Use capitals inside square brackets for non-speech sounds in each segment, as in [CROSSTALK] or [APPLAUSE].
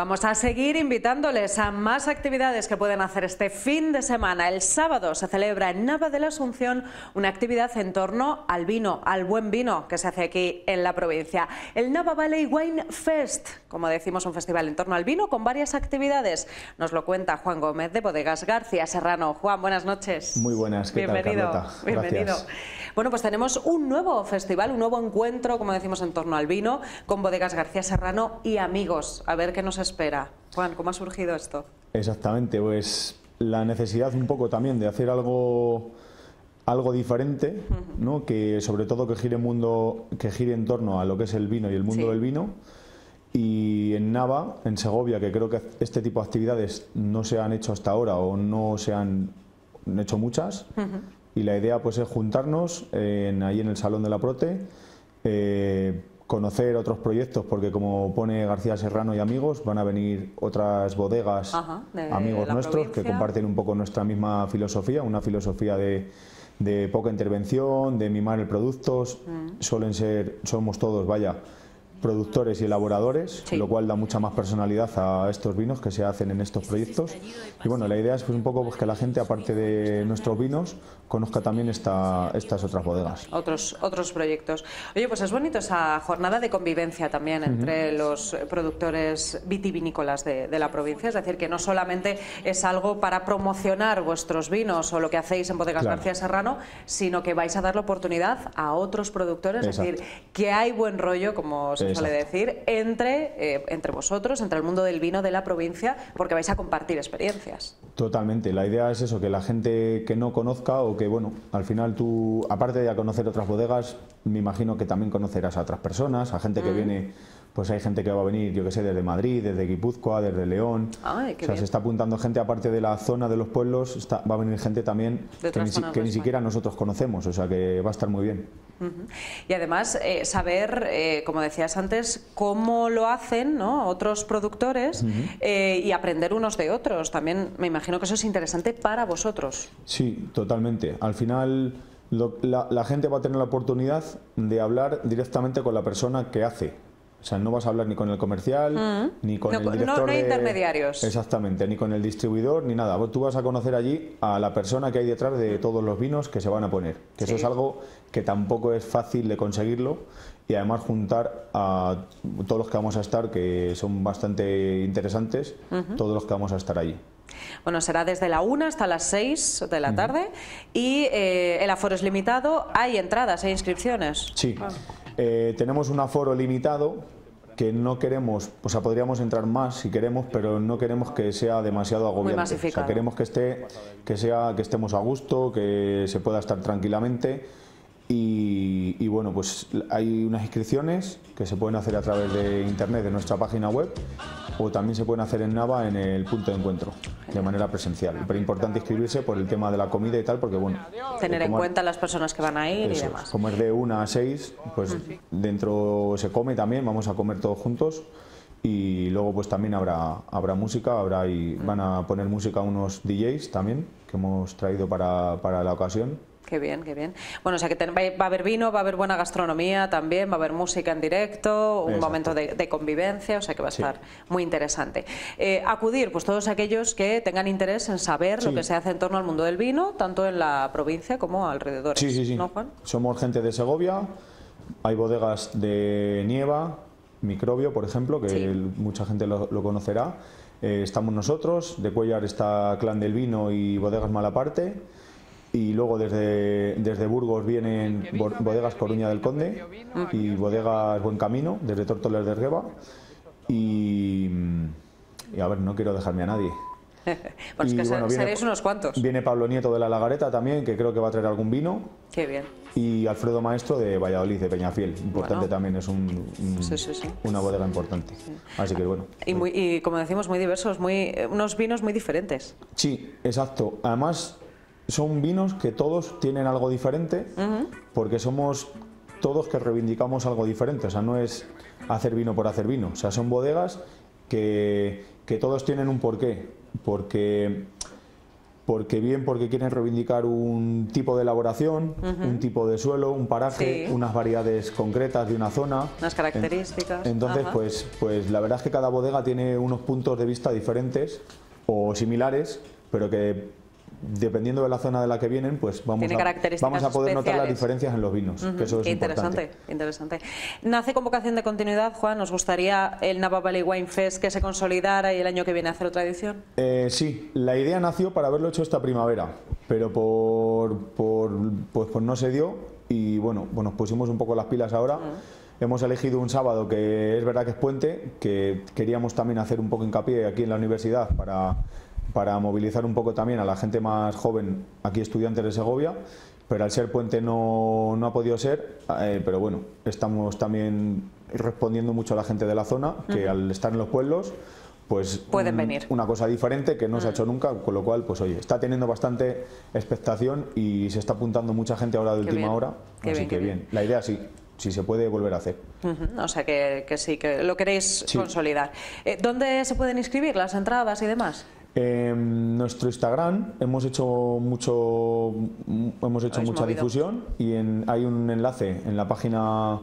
Vamos a seguir invitándoles a más actividades que pueden hacer este fin de semana. El sábado se celebra en Nava de la Asunción una actividad en torno al vino, al buen vino que se hace aquí en la provincia. El Nava Valley Wine Fest, como decimos, un festival en torno al vino con varias actividades. Nos lo cuenta Juan Gómez de Bodegas García Serrano. Juan, buenas noches. Muy buenas, ¿qué bienvenido, tal, Bienvenido. Bueno, pues tenemos un nuevo festival, un nuevo encuentro, como decimos, en torno al vino, con Bodegas García Serrano y amigos. A ver qué nos espera. Juan, ¿cómo ha surgido esto? Exactamente, pues la necesidad un poco también de hacer algo algo diferente, ¿no? que sobre todo que gire mundo, que gire en torno a lo que es el vino y el mundo del vino. Y en Nava, en Segovia, que creo que este tipo de actividades no se han hecho hasta ahora o no se han hecho muchas. Y la idea pues es juntarnos en, ahí en el Salón de la Prote, eh, conocer otros proyectos, porque como pone García Serrano y amigos, van a venir otras bodegas, amigos nuestros, que comparten un poco nuestra misma filosofía, una filosofía de, de poca intervención, de mimar el producto, mm. suelen ser, somos todos, vaya, productores y elaboradores, lo cual da mucha más personalidad a estos vinos que se hacen en estos proyectos. Y bueno, la idea es pues, un poco pues, que la gente, aparte de nuestros vinos, conozca también esta, estas otras bodegas. Otros, otros proyectos. Oye, pues es bonito esa jornada de convivencia también entre los productores vitivinícolas de, la provincia, es decir, que no solamente es algo para promocionar vuestros vinos o lo que hacéis en Bodegas García Serrano, sino que vais a dar la oportunidad a otros productores, es decir, que hay buen rollo, como se suele decir, entre, eh, entre vosotros, entre el mundo del vino de la provincia, porque vais a compartir experiencias. Totalmente. La idea es eso, que la gente que no conozca o que, bueno, al final tú, aparte de conocer otras bodegas, me imagino que también conocerás a otras personas, a gente que mm. viene pues hay gente que va a venir, yo que sé, desde Madrid, desde Guipúzcoa, desde León. o sea, se está apuntando gente, aparte de la zona de los pueblos, está, va a venir gente también que, ni, siquiera nosotros conocemos, o sea que va a estar muy bien. Y además, eh, saber, eh, como decías antes, cómo lo hacen ¿no? otros productores eh, y aprender unos de otros. También me imagino que eso es interesante para vosotros. Sí, totalmente. Al final, la, la gente va a tener la oportunidad de hablar directamente con la persona que hace o sea, no vas a hablar ni con el comercial, mm. ni con el director. No, hay intermediarios. Exactamente, ni con el distribuidor, ni nada. Tú vas a conocer allí a la persona que hay detrás de todos los vinos que se van a poner. Que eso es algo que tampoco es fácil de conseguirlo y además juntar a todos los que vamos a estar, que son bastante interesantes, todos los que vamos a estar allí. Bueno, será desde la 1 hasta las 6 de la tarde y eh, el aforo es limitado. ¿Hay entradas, hay inscripciones? Sí. Ah. Eh, tenemos un aforo limitado que no queremos, o sea, podríamos entrar más si queremos, pero no queremos que sea demasiado agobiante. O sea, queremos que esté, que sea, que estemos a gusto, que se pueda estar tranquilamente y, bueno, pues hay unas inscripciones que se pueden hacer a través de internet de nuestra página web o también se pueden hacer en Nava en el punto de encuentro de manera presencial. Pero importante inscribirse por el tema de la comida y tal, porque bueno. Tener en cuenta las personas que van a ir y demás. Como es de una a seis, pues dentro se come también, vamos a comer todos juntos y luego pues también habrá habrá música habrá y van a poner música unos DJs también que hemos traído para, para la ocasión Qué bien, qué bien. Bueno, o sea que va a haber vino, va a haber buena gastronomía también, va a haber música en directo, un momento de, convivencia, o sea que va a estar muy interesante. Eh, acudir, pues todos aquellos que tengan interés en saber lo que se hace en torno al mundo del vino, tanto en la provincia como alrededor. Sí, sí, sí. Somos gente de Segovia, hay bodegas de Nieva, Microbio, por ejemplo, que mucha gente lo, conocerá. Eh, estamos nosotros, de Cuellar está Clan del Vino y Bodegas Malaparte y luego desde, desde Burgos vienen bodegas Coruña del Conde y bodegas Buen Camino, desde Tórtoles de Reba. Y, y a ver, no quiero dejarme a nadie. [LAUGHS] que seréis unos cuantos. Viene Pablo Nieto de la Lagareta también, que creo que va a traer algún vino. Qué bien. Y Alfredo Maestro de Valladolid, de Peñafiel. Importante también, es un, una bodega importante. Así que bueno. Y, muy, y como decimos, muy diversos, muy, unos vinos muy diferentes. Sí, exacto. Además, son vinos que todos tienen algo diferente, porque somos todos que reivindicamos algo diferente, o sea, no es hacer vino por hacer vino, o sea, son bodegas que, que todos tienen un porqué, porque porque bien porque quieren reivindicar un tipo de elaboración, un tipo de suelo, un paraje, unas variedades concretas de una zona. Unas características. Entonces, pues, pues la verdad es que cada bodega tiene unos puntos de vista diferentes o similares, pero que dependiendo de la zona de la que vienen, pues vamos, a, vamos a poder notar las diferencias en los vinos, que eso es interesante, importante. Interesante. Nace convocación de continuidad, Juan. ¿Nos gustaría el Napa Valley Wine Fest que se consolidara y el año que viene hacer otra edición? Eh, sí, la idea nació para haberlo hecho esta primavera, pero por, por, pues, pues no se dio y bueno, pues nos pusimos un poco las pilas ahora. Hemos elegido un sábado que es verdad que es puente, que queríamos también hacer un poco hincapié aquí en la universidad para para movilizar un poco también a la gente más joven, aquí estudiantes de Segovia, pero al ser puente no, no ha podido ser, eh, pero bueno, estamos también respondiendo mucho a la gente de la zona, que al estar en los pueblos, pues pueden venir. Una cosa diferente que no se ha hecho nunca, con lo cual, pues oye, está teniendo bastante expectación y se está apuntando mucha gente ahora de última hora, así que bien. La idea sí, si se puede volver a hacer. O sea que, sí, que lo queréis consolidar. Eh, ¿Dónde se pueden inscribir las entradas y demás? En nuestro Instagram hemos hecho mucho hemos hecho mucha difusión y hay un enlace en la página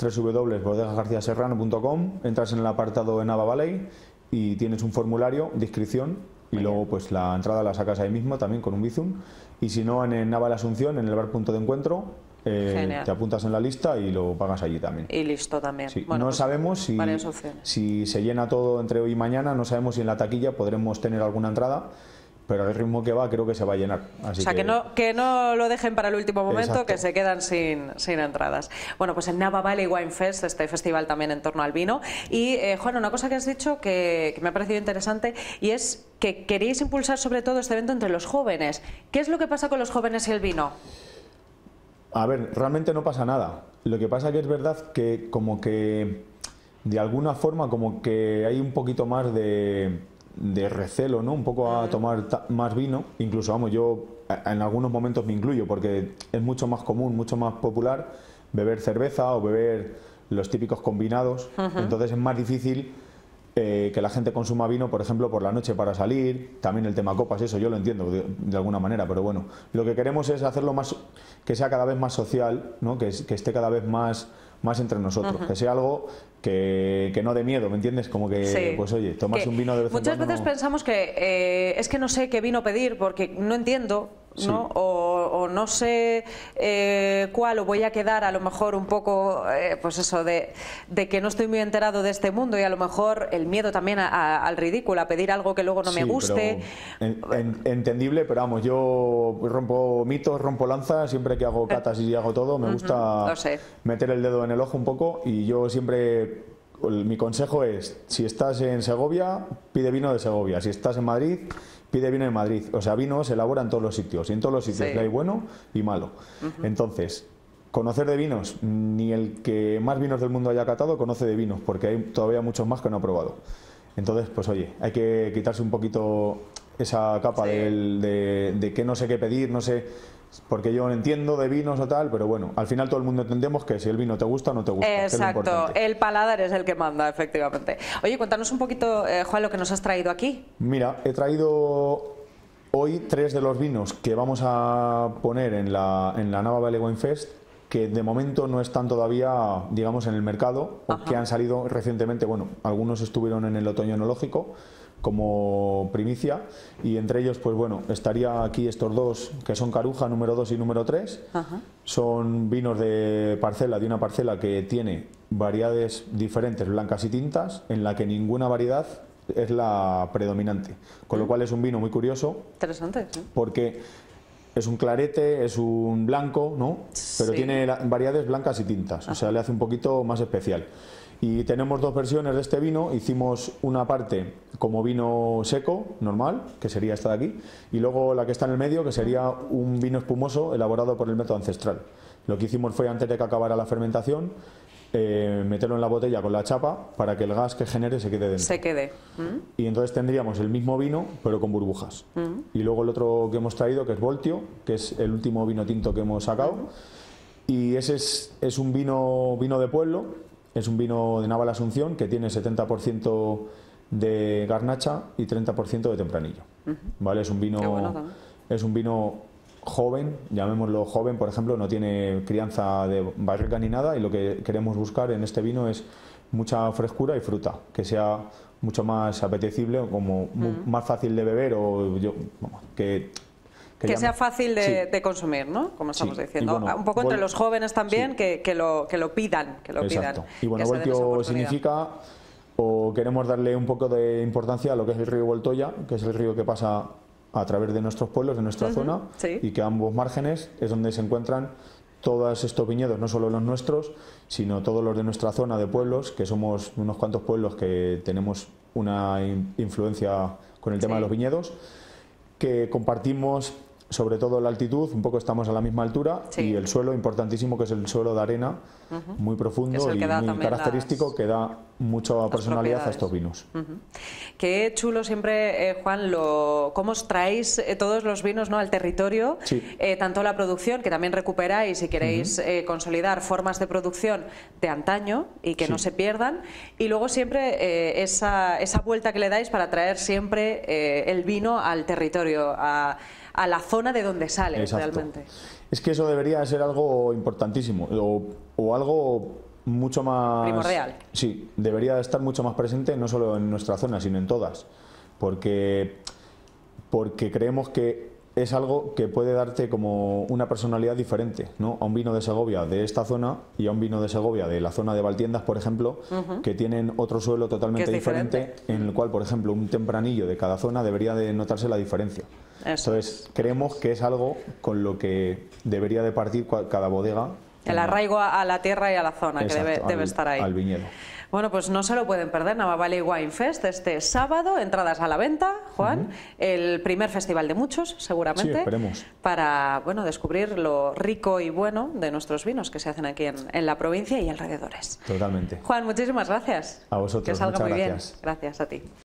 www.bodegagarciaserrano.com entras en el apartado de Nava Valley y tienes un formulario de inscripción y luego pues la entrada la sacas ahí mismo también con un Bizum. Y si no en Nava la Asunción en el bar punto de encuentro eh, te apuntas en la lista y lo pagas allí también. Y listo también. no pues, sabemos si, si se llena todo entre hoy y mañana, no sabemos si en la taquilla podremos tener alguna entrada pero al ritmo que va creo que se va a llenar. o sea, que... no, que no lo dejen para el último momento, que se quedan sin, sin entradas. Bueno, pues el Nava Valley Wine Fest, este festival también en torno al vino. Y eh, Juan, una cosa que has dicho que, que, me ha parecido interesante y es que queréis impulsar sobre todo este evento entre los jóvenes. ¿Qué es lo que pasa con los jóvenes y el vino? A ver, realmente no pasa nada. Lo que pasa que es verdad que como que de alguna forma como que hay un poquito más de, recelo, ¿no? Un poco a tomar más vino. Incluso, vamos, yo en algunos momentos me incluyo porque es mucho más común, mucho más popular beber cerveza o beber los típicos combinados. Entonces es más difícil eh, que la gente consuma vino, por ejemplo, por la noche para salir, también el tema copas, eso yo lo entiendo de, alguna manera, pero bueno, lo que queremos es hacerlo más, que sea cada vez más social, ¿no? que, que esté cada vez más más entre nosotros, que sea algo que, que, no de miedo, ¿me entiendes? Como que, pues oye, tomas un vino de vez en Muchas veces pensamos que eh, es que no sé qué vino pedir porque no entiendo ¿no? O, no sé eh, cuál, o voy a quedar a lo mejor un poco, eh, pues eso, de, de, que no estoy muy enterado de este mundo y a lo mejor el miedo también al ridículo, a pedir algo que luego no me guste. entendible, pero vamos, yo rompo mitos, rompo lanzas, siempre que hago catas y hago todo, me gusta meter el dedo en el ojo un poco y yo siempre mi consejo es, si estás en Segovia, pide vino de Segovia. Si estás en Madrid, pide vino en Madrid. O sea, vino se elabora en todos los sitios y en todos los sitios hay bueno y malo. Entonces, conocer de vinos, ni el que más vinos del mundo haya catado conoce de vinos, porque hay todavía muchos más que no ha probado. Entonces, pues oye, hay que quitarse un poquito esa capa de, de que no sé qué pedir, no sé porque yo no entiendo de vinos o tal, pero bueno, al final todo el mundo entendemos que si el vino te gusta o no te gusta. Exacto, el paladar es el que manda, efectivamente. Oye, cuéntanos un poquito, eh, Juan, lo que nos has traído aquí. Mira, he traído hoy tres de los vinos que vamos a poner en la, en la Nava Valley Wine Fest que de momento no están todavía, digamos, en el mercado o que han salido recientemente. Bueno, algunos estuvieron en el otoño enológico como primicia. Y entre ellos pues bueno estaría aquí estos dos que son Caruja número 2 y número 3 son vinos de parcela de una parcela que tiene variedades diferentes blancas y tintas en la que ninguna variedad es la predominante. Con lo mm. cual es un vino muy curioso. Interesante porque es un clarete, es un blanco, ¿no? Pero tiene variedades blancas y tintas, o sea, le hace un poquito más especial. Y tenemos dos versiones de este vino. Hicimos una parte como vino seco, normal, que sería esta de aquí, y luego la que está en el medio, que sería un vino espumoso elaborado por el método ancestral. Lo que hicimos fue, antes de que acabara la fermentación, eh, meterlo en la botella con la chapa para que el gas que genere se quede dentro. Se quede. Y entonces tendríamos el mismo vino, pero con burbujas. Y luego el otro que hemos traído, que es Voltio, que es el último vino tinto que hemos sacado. Y ese es, es un vino, vino de pueblo, es un vino de Naval Asunción que tiene 70% de garnacha y 30% de tempranillo. ¿Vale? Es un vino Es un vino joven, llamémoslo joven, por ejemplo, no tiene crianza de barrica ni nada y lo que queremos buscar en este vino es mucha frescura y fruta, que sea mucho más apetecible, como más fácil de beber o yo, vamos, que que, llame- sea fácil de, Sí. de consumir, ¿no? Como estamos Sí. diciendo. Bueno, un poco entre los jóvenes también, Sí. que, que lo, que lo pidan, que lo Exacto. pidan. Y bueno, que Voltio significa o queremos darle un poco de importancia a lo que es el río Voltoya, que es el río que pasa a través de nuestros pueblos, de nuestra zona, sí. y que a ambos márgenes es donde se encuentran todos estos viñedos, no solo los nuestros, sino todos los de nuestra zona de pueblos, que somos unos cuantos pueblos que tenemos una in- influencia con el tema de los viñedos, que compartimos sobre todo la altitud, un poco estamos a la misma altura, Sí. y el suelo importantísimo, que es el suelo de arena, muy profundo Que es el y muy característico, las- que da mucha personalidad a estos vinos. Ujú. Qué chulo siempre, eh, Juan, lo, cómo os traéis eh, todos los vinos ¿no? al territorio, Sí. Eh, tanto la producción, que también recuperáis si queréis eh, consolidar formas de producción de antaño y que Sí. no se pierdan, y luego siempre eh, esa, esa vuelta que le dais para traer siempre eh, el vino al territorio, a, a la zona de donde sale Exacto. realmente. Es que eso debería ser algo importantísimo o, o algo mucho más... Primordial. Sí, debería estar mucho más presente no solo en nuestra zona, sino en todas. Porque, porque creemos que es algo que puede darte como una personalidad diferente ¿no? a un vino de Segovia de esta zona y a un vino de Segovia de la zona de Valtiendas, por ejemplo, que tienen otro suelo totalmente diferente, diferente. en el cual, por ejemplo, un tempranillo de cada zona debería de notarse la diferencia. Eso Entonces, creemos que es algo con lo que debería de partir cada bodega. El arraigo a, la tierra y a la zona, que Exacto, debe, debe al- estar ahí. Al viñedo. Bueno, pues no se lo pueden perder, Nava Valley Wine Fest este sábado, entradas a la venta, Juan, el primer festival de muchos, seguramente, Sí, esperemos. para bueno descubrir lo rico y bueno de nuestros vinos que se hacen aquí en, en la provincia y alrededores. Totalmente. Juan, muchísimas gracias. A vosotros, Que salga muchas muy gracias. bien. Gracias a ti.